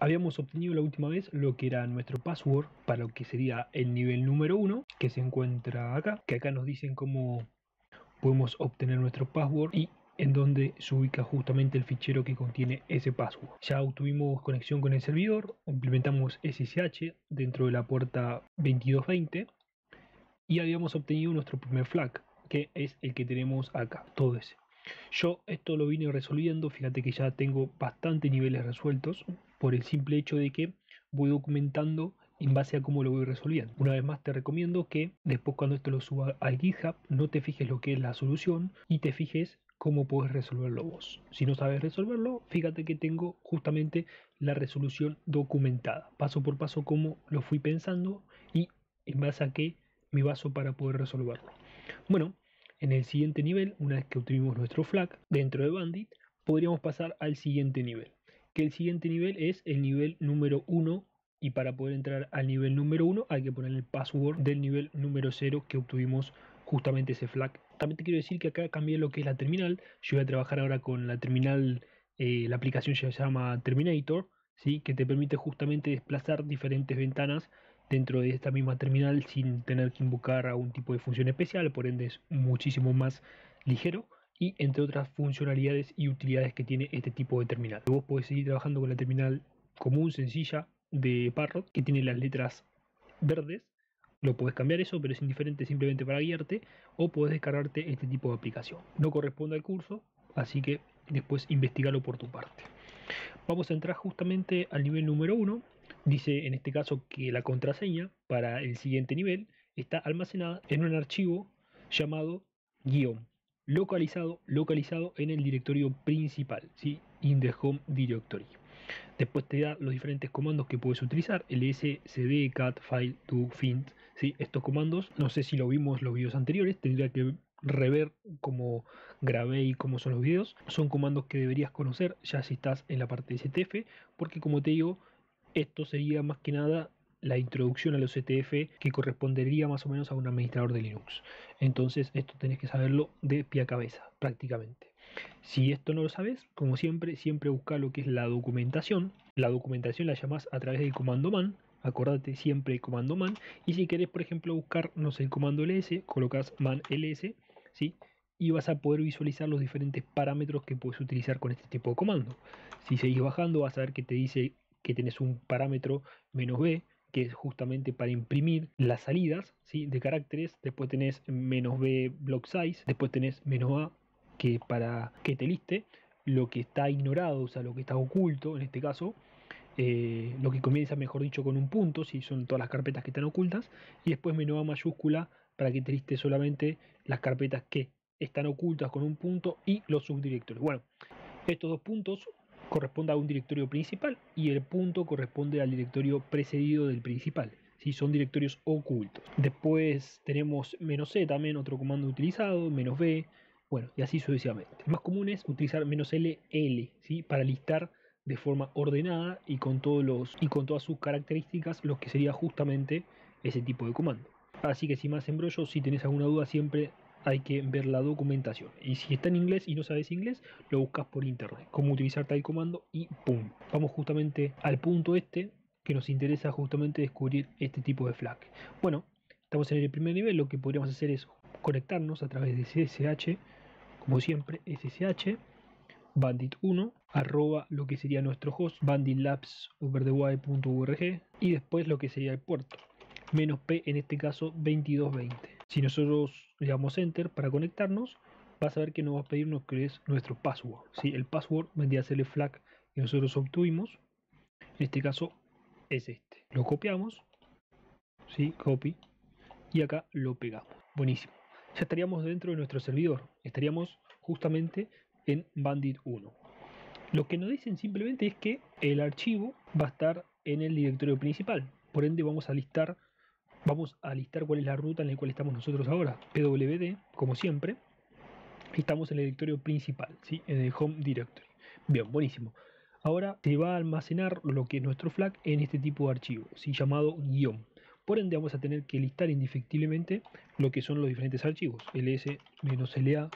habíamos obtenido la última vez lo que era nuestro password para lo que sería el nivel número 1 que se encuentra acá, que acá nos dicen cómo podemos obtener nuestro password y en donde se ubica justamente el fichero que contiene ese password. Ya obtuvimos conexión con el servidor, implementamos SSH dentro de la puerta 2220 y habíamos obtenido nuestro primer flag, que es el que tenemos acá, todo ese. Yo esto lo vine resolviendo, fíjate que ya tengo bastantes niveles resueltos por el simple hecho de que voy documentando en base a cómo lo voy resolviendo. Una vez más te recomiendo que después cuando esto lo suba al GitHub no te fijes lo que es la solución y te fijes cómo puedes resolverlo vos. Si no sabes resolverlo, fíjate que tengo justamente la resolución documentada, paso por paso cómo lo fui pensando y en base a qué me baso para poder resolverlo. Bueno, en el siguiente nivel, una vez que obtuvimos nuestro flag dentro de Bandit, podríamos pasar al siguiente nivel. Que el siguiente nivel es el nivel número 1 y para poder entrar al nivel número 1 hay que poner el password del nivel número 0 que obtuvimos justamente ese flag. También te quiero decir que acá cambié lo que es la terminal. Yo voy a trabajar ahora con la terminal, eh, la aplicación se llama Terminator, ¿sí? que te permite justamente desplazar diferentes ventanas dentro de esta misma terminal sin tener que invocar a un tipo de función especial, por ende es muchísimo más ligero y entre otras funcionalidades y utilidades que tiene este tipo de terminal. Vos podés seguir trabajando con la terminal común, sencilla de Parrot, que tiene las letras verdes. Lo puedes cambiar eso, pero es indiferente simplemente para guiarte, o puedes descargarte este tipo de aplicación. No corresponde al curso, así que después investigalo por tu parte. Vamos a entrar justamente al nivel número 1. Dice en este caso que la contraseña para el siguiente nivel está almacenada en un archivo llamado guion localizado, localizado en el directorio principal, ¿sí? in the home directory. Después te da los diferentes comandos que puedes utilizar, ls, cd, cat, file, to, find, ¿sí? estos comandos, no sé si lo vimos en los videos anteriores, tendría que rever cómo grabé y cómo son los videos. Son comandos que deberías conocer ya si estás en la parte de STF, porque como te digo, esto sería más que nada la introducción a los CTF que correspondería más o menos a un administrador de Linux. Entonces esto tenés que saberlo de pie a cabeza prácticamente. Si esto no lo sabes, como siempre, siempre busca lo que es la documentación. La documentación la llamas a través del comando man. Acordate siempre el comando man. Y si querés, por ejemplo, buscar, no sé, el comando ls, colocas man ls, ¿sí? y vas a poder visualizar los diferentes parámetros que puedes utilizar con este tipo de comando. Si seguís bajando vas a ver que te dice que tenés un parámetro menos b, que es justamente para imprimir las salidas ¿sí? de caracteres. Después tenés menos b block size, después tenés menos a que para que te liste lo que está ignorado, o sea, lo que está oculto en este caso. Eh, lo que comienza, mejor dicho, con un punto, si son todas las carpetas que están ocultas, y después menos a mayúscula para que te liste solamente las carpetas que están ocultas con un punto y los subdirectores. Bueno, estos dos puntos corresponde a un directorio principal y el punto corresponde al directorio precedido del principal. Si son directorios ocultos. Después tenemos menos "-c", también otro comando utilizado, menos "-b", bueno, y así sucesivamente. El más común es utilizar menos "-l", "-l", ¿sí? para listar de forma ordenada y con, todos los, y con todas sus características lo que sería justamente ese tipo de comando. Así que sin más embrollo, si tenés alguna duda siempre hay que ver la documentación. Y si está en inglés y no sabes inglés, lo buscas por internet. Cómo utilizar tal comando y ¡pum! Vamos justamente al punto este que nos interesa justamente descubrir este tipo de flag. Bueno, estamos en el primer nivel. Lo que podríamos hacer es conectarnos a través de SSH, como siempre, SSH bandit1 arroba lo que sería nuestro host banditlabs.org y después lo que sería el puerto menos p en este caso 2220 si nosotros le damos enter para conectarnos, vas a ver que nos va a pedir que es nuestro password. ¿sí? El password vendría a ser el flag que nosotros obtuvimos. En este caso es este. Lo copiamos. ¿sí? Copy. Y acá lo pegamos. Buenísimo. Ya estaríamos dentro de nuestro servidor. Estaríamos justamente en Bandit 1. Lo que nos dicen simplemente es que el archivo va a estar en el directorio principal. Por ende vamos a listar Vamos a listar cuál es la ruta en la cual estamos nosotros ahora. PWD, como siempre. Estamos en el directorio principal, ¿sí? en el Home Directory. Bien, buenísimo. Ahora se va a almacenar lo que es nuestro flag en este tipo de archivo, ¿sí? llamado guion. Por ende vamos a tener que listar indefectiblemente lo que son los diferentes archivos. ls-la